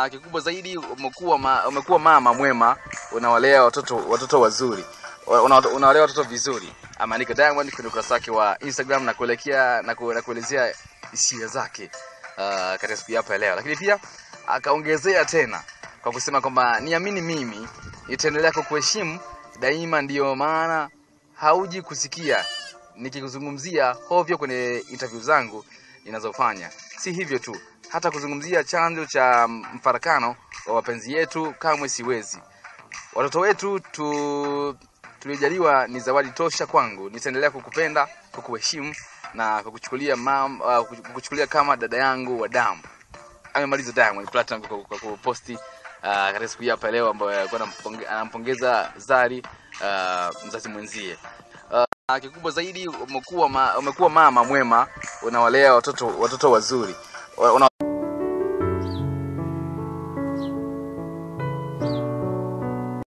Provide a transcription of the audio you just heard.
Ah, Kikubwa zaidi umekuwa ma, umekuwa mama mwema, unawalea watoto watoto wazuri, unawalea watoto vizuri. Ameandika Diamond kwenye ukurasa wake wa Instagram na kuelekea na, kuelezea hisia zake uh, katika siku hapa leo, lakini pia akaongezea tena kwa kusema kwamba niamini mimi nitaendelea kukuheshimu daima, ndiyo maana hauji kusikia nikikuzungumzia hovyo kwenye interview zangu ninazofanya. Si hivyo tu, hata kuzungumzia chanzo cha mfarakano wa mapenzi yetu kamwe siwezi. Watoto wetu tu tulijaliwa ni zawadi tosha kwangu. Nitaendelea kukupenda, kukuheshimu na kukuchukulia mam, uh, kukuchukulia kama dada yangu wa damu. Amemaliza Diamond Platinum kwa, kuposti uh, katika siku hii hapa leo ambayo alikuwa anampongeza Zari uh, mzazi mwenzie. Uh, kikubwa zaidi umekuwa ma, umekuwa mama mwema, unawalea watoto watoto wazuri, una,